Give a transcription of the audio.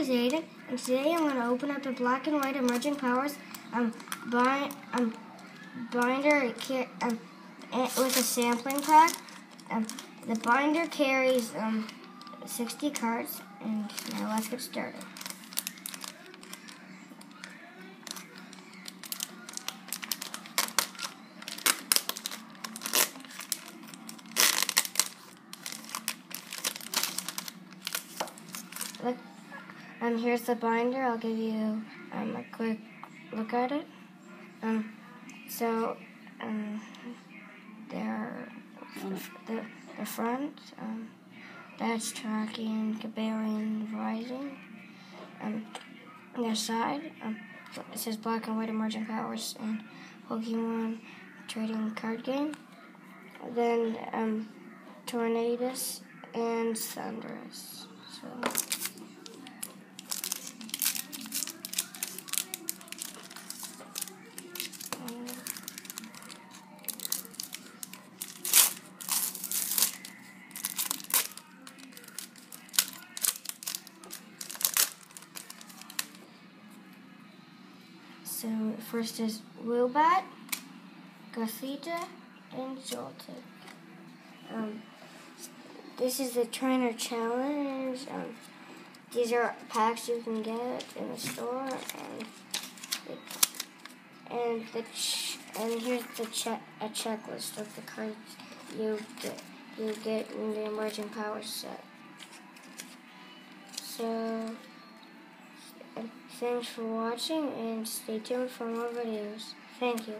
is Aiden, and today I'm going to open up the Black and White Emerging Powers um, bind, um, binder um, with a sampling pack. Um, the binder carries um, 60 cards, and now let's get started. Look, um, here's the binder. I'll give you um, a quick look at it. Um, so, um, there, the, the front, um, that's tracking Cobalion Rising. Um, the side, um, it says Black and White Emerging Powers and Pokemon Trading Card Game. Then, um, Tornadus and Thundurus. So. So first is Woobat, Gothita, and Joltik. Um, this is the trainer challenge. Um, these are packs you can get in the store, and and the and here's the check a checklist of the cards you get you get in the emerging power set. So. Thanks for watching and stay tuned for more videos. Thank you.